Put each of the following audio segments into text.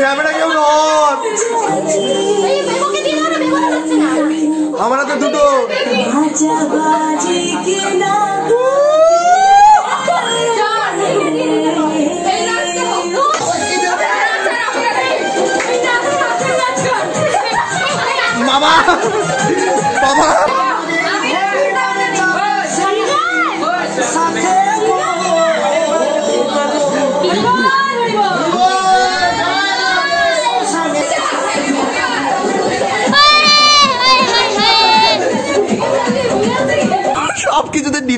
Camera কেউ নন আমার হাতে দুটো মামা বাবা!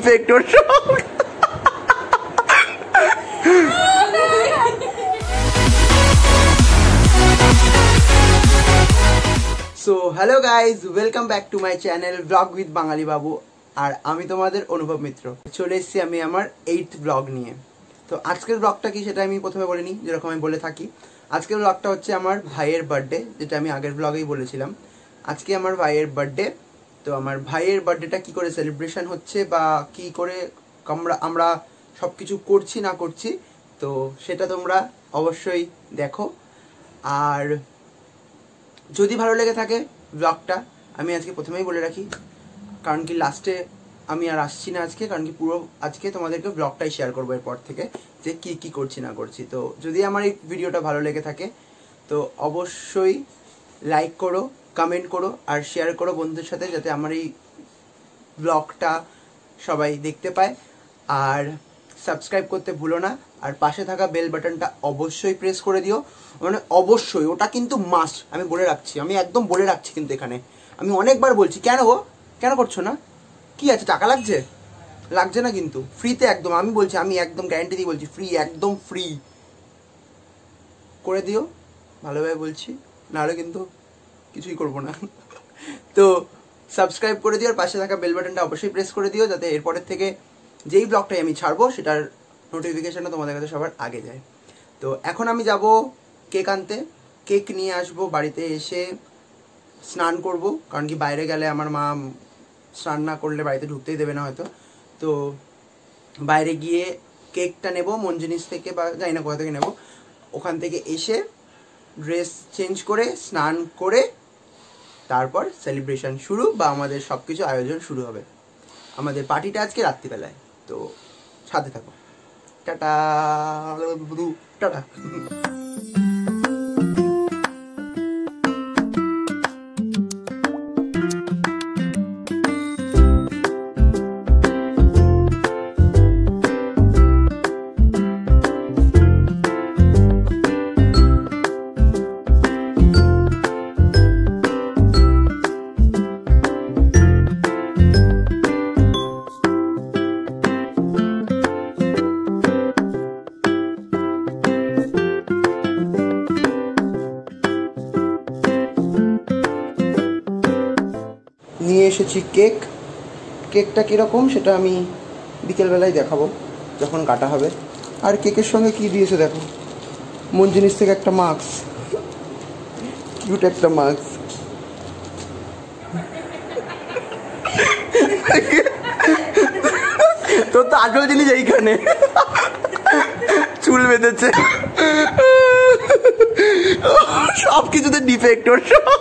ওর so hello guys welcome back to my channel blog with Bangali Babu আর আমি তোমাদের অনুভব মিত্র। চলে এসেছি আমি আমার এইট ব্লগ নিয়ে। তো আজকের ব্লগটা কি সেটা আমি প্রথমে বলিনি যেরকম আমি বলে থাকি। আজকের ব্লগটা হচ্ছে আমার ভাইয়ের বার্থডে যেটা আমি আগের ব্লগেই বলেছিলাম। আজকে আমার ভাইয়ের বার্থডে তো আমার ভাইয়ের বার্থডেটা কি করে সেলিব্রেশন হচ্ছে বা কি করে আমরা আমরা সব কিছু করছি না করছি, তো সেটা তোমরা অবশ্যই দেখো। আর যদি ভালো লেগে থাকে ব্লগটা আমি আজকে প্রথমেই বলে রাখি, কারণ কি লাস্টে আমি আর আসছি না আজকে, কারণ কি পুরো আজকে তোমাদেরকে ব্লগটাই শেয়ার করব এরপর থেকে, যে কি কি করছি, না করছি। তো যদি আমার এই ভিডিওটা ভালো লেগে থাকে, তো অবশ্যই লাইক করো কমেন্ট করো আর শেয়ার করো বন্ধুদের সাথে যাতে আমার এই ব্লগটা সবাই দেখতে পায়। আর সাবস্ক্রাইব করতে ভুলো না। আর পাশে থাকা বেল বাটনটা অবশ্যই প্রেস করে দিও। মানে অবশ্যই, ওটা কিন্তু মাস্ট আমি বলে রাখছি। আমি একদম বলে রাখছি কিন্তু এখানে। আমি অনেকবার বলছি, কেন গো? কেন করছ না? কি আছে, টাকা লাগছে? লাগছে না কিন্তু। ফ্রিতে একদম, আমি বলছি, আমি একদম গ্যারান্টি দিয়ে বলছি ফ্রি একদম ফ্রি করে দিও। ভালোভাবে বলছি। নাহলে কিন্তু কিছুই করব না। তো সাবস্ক্রাইব করে দিও আর পাশে থাকা বেল বাটনটা অবশ্যই প্রেস করে দিও যাতে এরপরের থেকে যেই ব্লগটাই আমি ছাড়বো সেটার নোটিফিকেশানটা তোমাদের কাছে সবার আগে যায়। তো এখন আমি যাব কেক আনতে। কেক নিয়ে আসব বাড়িতে এসে স্নান করব। কারণ কি বাইরে গেলে আমার মা স্নান না করলে বাড়িতে ঢুকতেই দেবে না হয়তো। তো বাইরে গিয়ে কেকটা নেব মন জিনিস থেকে বা জানি না কোথা থেকে নেব। ওখান থেকে এসে ড্রেস চেঞ্জ করে, স্নান করে তারপর সেলিব্রেশন শুরু বা আমাদের সব কিছু আয়োজন শুরু হবে। আমাদের পার্টিটা আজকে রাত্রিবেলায়, তো সাথে থাকো। টাটা। টাটা। এসেছি কেক। কেকটা কীরকম সেটা আমি বিকেলবেলায় দেখাবো, যখন কাটা হবে। আর কেকের সঙ্গে কি দিয়েছে দেখো? মন জিনিস থেকে একটা মাস্ক। কিউট একটা মাস্ক। তোর তো আসল জিনিস এইখানে। চুল বেঁধেছে। সব কিছুতে ডিফেক্ট ওর। সব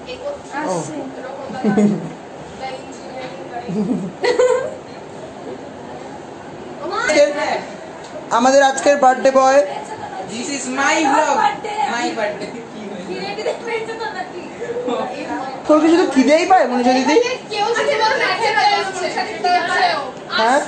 আমাদের আজকের birthday boy vlog. My birthday. তোর কিছু তো খিদেই পায় দিদি সেটা হচ্ছে ও। হ্যাঁ?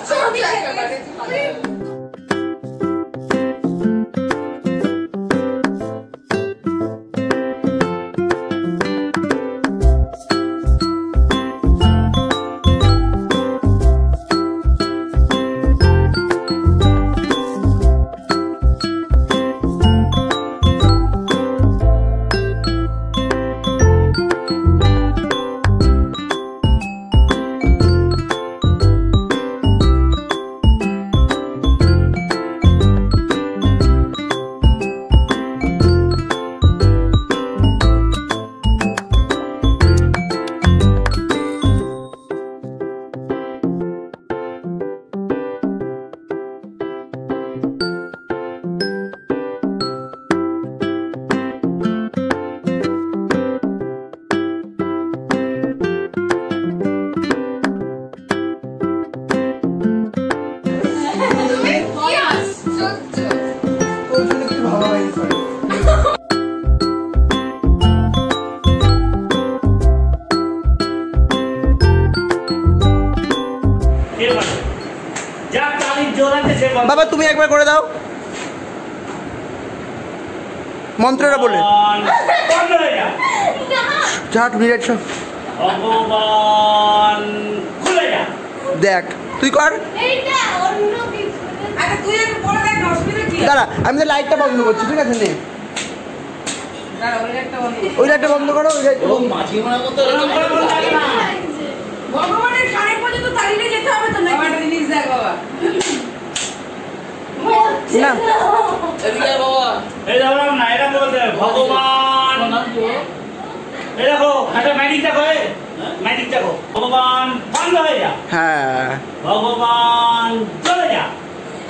মন্ত্রটা বলে চাট মিনিট সব দেখ, তুই কর। না দাঁড়া, আমি তো লাইটটা বন্ধ করছি, ঠিক আছে, নে। ওই লাইটটা বন্ধ করো, ওই লাইটটা ভগবানের পর্যন্ত যেতে হবে তো একটা জিনিস দেখ বাবা না। এই দেখো না এটা বলতে ভগবান। এই দেখো একটা ম্যাজিক দেখো ম্যাজিক দেখো ভগবান বন্ধ হয়ে যা। হ্যাঁ। ভগবান চলে যা।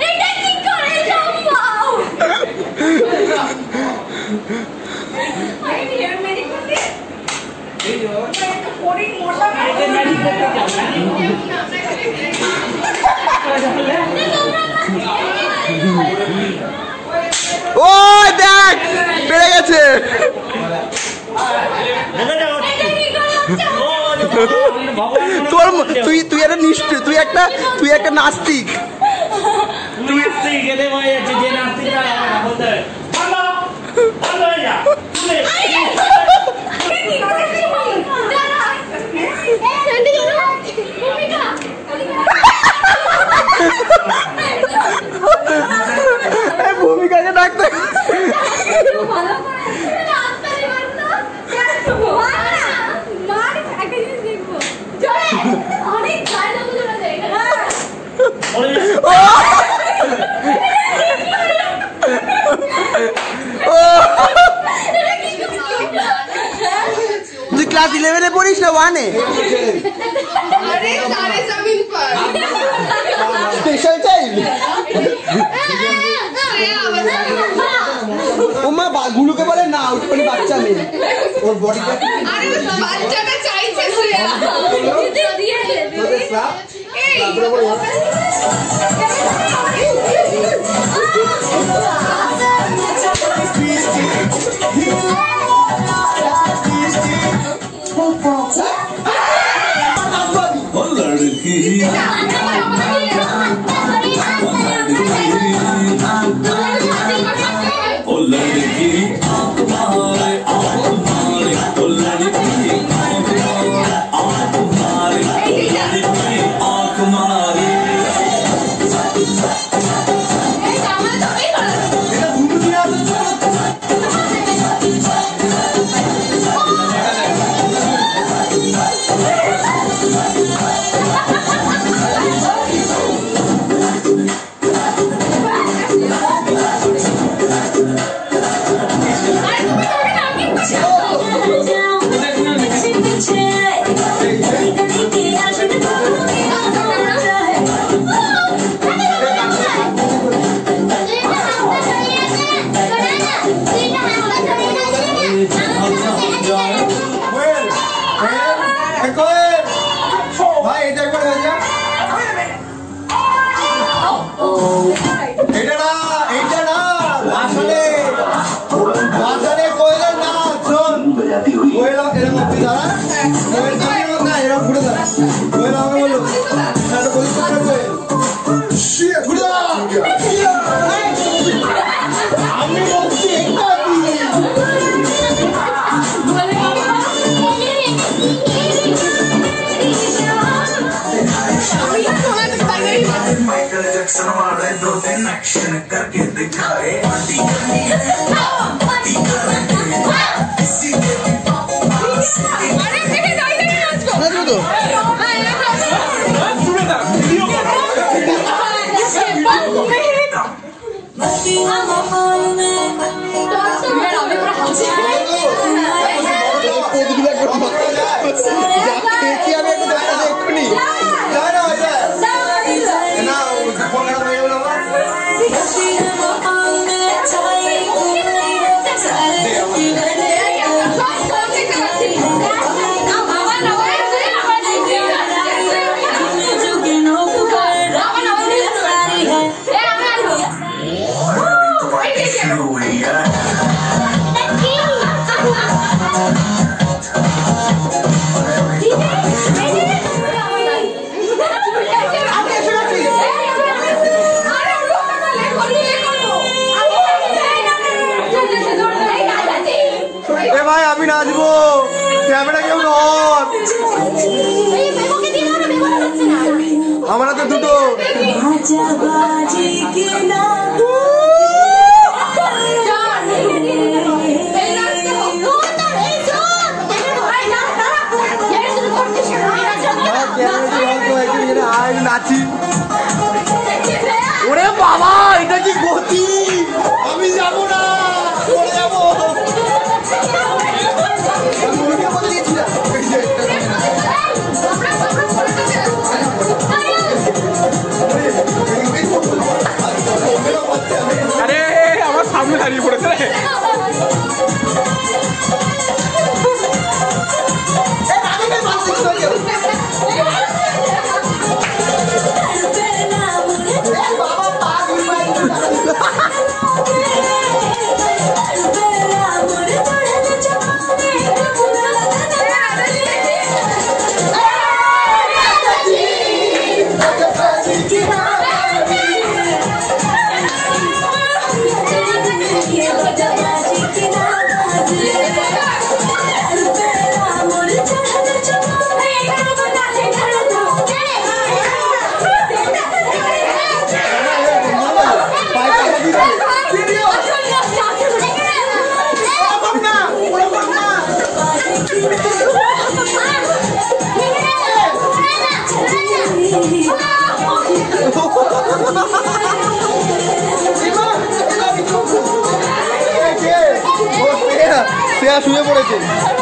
এটা কি করে সম্ভব? ম্যাজিক ও দেখ, বেড়ে গেছে। তোর তুই তুই একটা নিষ্ঠুর তুই একটা তুই একটা নাস্তিক। তুই নাস্তিক এদের হয়ে যাচ্ছে যে নাস্তিকরা বলতে বন্ধ বন্ধ হয়ে যা চলে কি করে সম্ভব? দাঁড়া। এই সেন্টি জন্য ভূমিকা এই ভূমিকাকে ডাকতে ভালো করে রাস্তায় মারতো মার একটা জিনিস দেখব জোরে অনেক ডায়লগ জোরে দেয় বলে যা। ও ও তুই ক্লাস ইলেভেনে পড়িস না ওয়ানে স্পেশাল চাইল্ড ও মা গুলুকে বলে না ওটা বাচ্চা নেই। ওর বডি দিয়ে এই শুয়ে পড়েছে।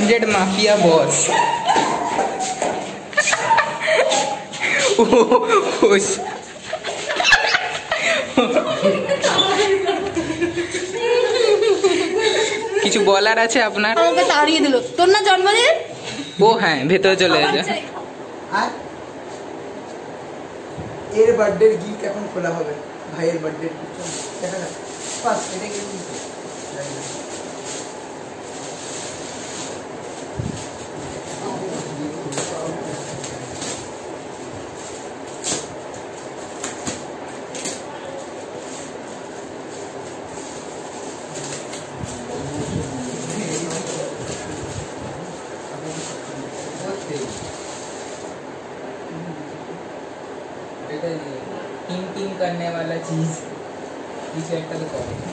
हंड्रेड माफिया बॉस কিছু বলার আছে আপনার আমাকে তাড়িয়ে দিল তোর না জন্মদিন ও হ্যাঁ ভেতরে চলে যা আর এর বার্থডে গিফট এখন খোলা হবে ভাইয়ের বার্থডে দেখা যাক পাস এটা কি करने वाला चीज़ इसे रिजेक्ट रिकॉर्डिंग